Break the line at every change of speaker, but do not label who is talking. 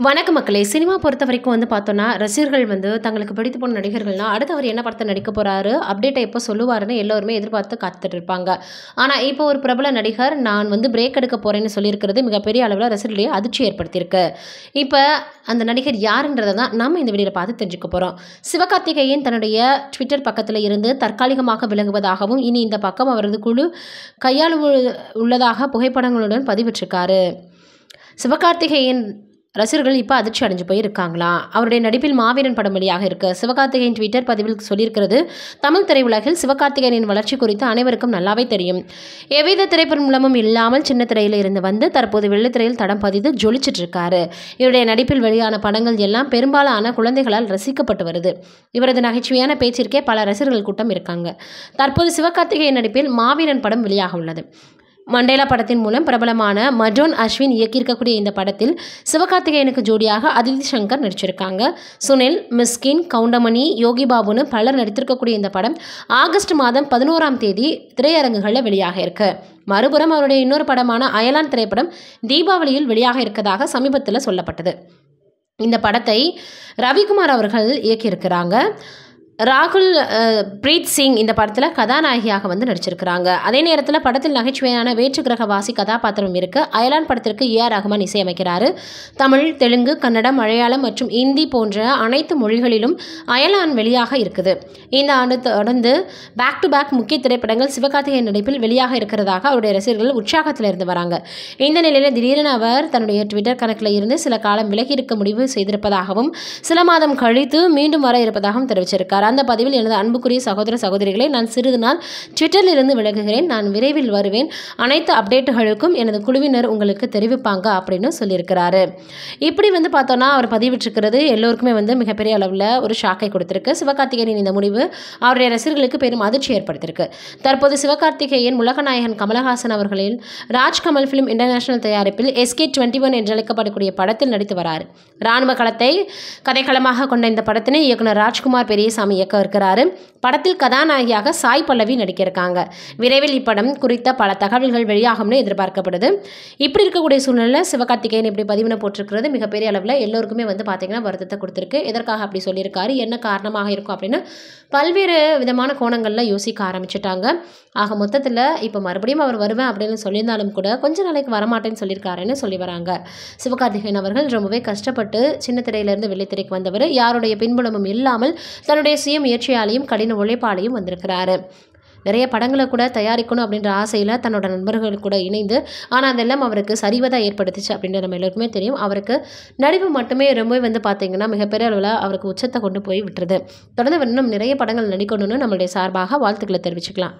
வணக்கம் மக்களே! சினிமா பொறுத்த வரைக்கும் வந்து பார்த்தோன்னா ரசிகர்கள் வந்து தங்களுக்கு பிடித்து போன நடிகர்கள்னா, அடுத்து அவர் என்ன படத்தை நடிக்க போகிறாரு அப்டேட்டை எப்போ சொல்லுவாருன்னு எல்லோருமே எதிர்பார்த்து காத்துட்டு இருப்பாங்க. ஆனால் இப்போ ஒரு பிரபல நடிகர் நான் வந்து பிரேக் எடுக்க போகிறேன்னு சொல்லியிருக்கிறது மிகப்பெரிய அளவில் ரசிகர்களிடையே அதிர்ச்சி ஏற்படுத்தியிருக்கு. இப்போ அந்த நடிகர் யாருன்றதை தான் நம்ம இந்த வீடியோவில் பார்த்து தெரிஞ்சுக்க போகிறோம் சிவகார்த்திகேயன் தன்னுடைய ட்விட்டர் பக்கத்தில் இருந்து தற்காலிகமாக விலகுவதாகவும், இனி இந்த பக்கம் அவரது குழு கையாள உள்ளதாக புகைப்படங்களுடன் பதிவிட்டிருக்காரு. சிவகார்த்திகேயன் ரசிகர்கள் இப்போ அதிர்ச்சி அடைஞ்சு போய் அவருடைய நடிப்பில் மாவீரன் படம் வெளியாக இருக்கு. சிவகார்த்திகேயன் ட்விட்டர் பதிவில் சொல்லியிருக்கிறது தமிழ் திரையுலகில் சிவகார்த்திகேயனின் வளர்ச்சி குறித்து அனைவருக்கும் நல்லாவே தெரியும். எவ்வித திரைப்படம் மூலமும் இல்லாமல் சின்ன திரையில் இருந்து வந்து தற்போது வெள்ளித்திரையில் தடம் பதித்து ஜொலிச்சிட்டு இருக்காரு. இவருடைய நடிப்பில் வெளியான படங்கள் எல்லாம் பெரும்பாலான குழந்தைகளால் ரசிக்கப்பட்டு வருது. இவரது நகைச்சுவையான பேச்சிற்கே பல ரசிகர்கள் கூட்டம் இருக்காங்க. தற்போது சிவகார்த்திகேயன் நடிப்பில் மாவீரன் படம் வெளியாக உள்ளது. மண்டேலா படத்தின் மூலம் பிரபலமான மஜோன் அஸ்வின் இயக்கியிருக்கக்கூடிய இந்த படத்தில் சிவகார்த்திகேயனுக்கு ஜோடியாக அதிதி சங்கர் நடிச்சிருக்காங்க. சுனில், மிஸ்கின், கவுண்டமணி, யோகி பாபுன்னு பலர் நடித்திருக்கக்கூடிய இந்த படம் ஆகஸ்ட் மாதம் பதினோராம் தேதி திரையரங்குகளில் வெளியாக இருக்கு. மறுபுறம் அவருடைய இன்னொரு படமான அயலான் திரைப்படம் தீபாவளியில் வெளியாக இருக்கதாக சமீபத்தில் சொல்லப்பட்டது. இந்த படத்தை ரவிக்குமார் அவர்கள் இயக்கியிருக்கிறாங்க. ராகுல் பிரீத் சிங் இந்த படத்தில் கதாநாயகியாக வந்து நடிச்சிருக்கிறாங்க. அதே நேரத்தில் படத்தில் நகைச்சுவையான வேற்று கிரகவாசி கதாபாத்திரம் இருக்குது அயலான் படத்திற்கு ஏ. ஆர். ரஹ்மான் இசையமைக்கிறாரு. தமிழ், தெலுங்கு, கன்னடம், மலையாளம் மற்றும் இந்தி போன்ற அனைத்து மொழிகளிலும் அயலான் வெளியாக இருக்குது. இந்த ஆண்டு தொடர்ந்து பேக் டு பேக் முக்கிய திரைப்படங்கள் சிவகார்த்திகேயன் நடிப்பில் வெளியாக இருக்கிறதாக அவருடைய ரசிகர்கள் உற்சாகத்தில் இருந்து வராங்க. இந்த நிலையில் திடீரென அவர் தன்னுடைய ட்விட்டர் கணக்கில் இருந்து சில காலம் விலகி இருக்க முடிவு செய்திருப்பதாகவும், சில மாதம் கழித்து மீண்டும் வர இருப்பதாகவும் தெரிவிச்சிருக்கார். அந்த பதிவில் எனது அன்புக்குரிய சகோதர, சகோதரிகளை நான் சிறிது நாள் ட்விட்டரில் இருந்து விலகுகிறேன். நான் விரைவில் வருவேன். அனைத்து அப்டேட்டுகளுக்கும் எனது குழுவினர் உங்களுக்கு தெரிவிப்பாங்க அப்படின்னு சொல்லியிருக்கிறாரு. இப்படி வந்து பார்த்தோன்னா அவர் பதிவிட்டிருக்கிறது எல்லோருக்குமே வந்து மிகப்பெரிய அளவில் ஒரு ஷாக்கை கொடுத்திருக்கு. சிவகார்த்திகேயனின் இந்த முடிவு அவருடைய ரசிகர்களுக்கு பெரும் அதிர்ச்சி ஏற்படுத்தியிருக்கு. தற்போது சிவகார்த்திகேயன் உலகநாயகன் கமலஹாசன் அவர்களின் ராஜ்கமல் ஃபிலிம் இன்டர்நேஷனல் தயாரிப்பில் எஸ்கே டுவெண்ட்டி ஒன் என்றழைக்கப்படக்கூடிய படத்தில் நடித்து வரார் ராணுவ களத்தை கதைக்களமாக கொண்ட இந்த படத்தினை இயக்குனர் ராஜ்குமார் பெரியசாமி இயக்க இருக்கிறாரு. படத்தில் கதாநாயகியாக சாய் பல்லவி நடிக்க இருக்காங்க. விரைவில் இப்படம் குறித்த பல தகவல்கள் வெளியாகும்னு எதிர்பார்க்கப்படுது. இப்படி இருக்கக்கூடிய சூழ்நிலையில் சிவகார்த்திகேயன் இப்படி பதிவினை போட்டிருக்கிறது மிகப்பெரிய அளவில் எல்லோருக்குமே வந்து பார்த்தீங்கன்னா வருத்தத்தை கொடுத்துருக்கு எதற்காக அப்படி சொல்லியிருக்காரு, என்ன காரணமாக இருக்கும் அப்படின்னு பல்வேறு விதமான கோணங்களில் யோசிக்க ஆரம்பிச்சிட்டாங்க ஆக மொத்தத்தில் இப்போ மறுபடியும் அவர் வருவேன் அப்படின்னு சொல்லியிருந்தாலும் கூட கொஞ்ச நாளைக்கு வரமாட்டேன்னு சொல்லியிருக்காருன்னு சொல்லி வராங்க. சிவகார்த்திகேயன் அவர்கள் ரொம்பவே கஷ்டப்பட்டு சின்ன திரையிலிருந்து வெள்ளித்திரைக்கு வந்தவர். யாருடைய பின்புலமும் இல்லாமல் தன்னுடைய சுய முயற்சியாலையும், கடின உழைப்பாலையும் வந்திருக்கிறாரு. நிறைய படங்களை கூட தயாரிக்கணும் அப்படின்ற ஆசையில் தன்னோட நண்பர்கள் கூட இணைந்து, ஆனால் அதெல்லாம் அவருக்கு சரிவதாக ஏற்படுத்துச்சு அப்படின்ற நம்ம எல்லாருக்குமே தெரியும். அவருக்கு நடிப்பு மட்டுமே ரொம்பவே வந்து பார்த்தீங்கன்னா மிகப்பெரிய அளவில் அவருக்கு உச்சத்தை கொண்டு போய் விட்டுருது. தொடர்ந்து இன்னும் நிறைய படங்கள் நடிக்கணும்னு நம்மளுடைய சார்பாக வாழ்த்துக்களை தெரிவிச்சுக்கலாம்.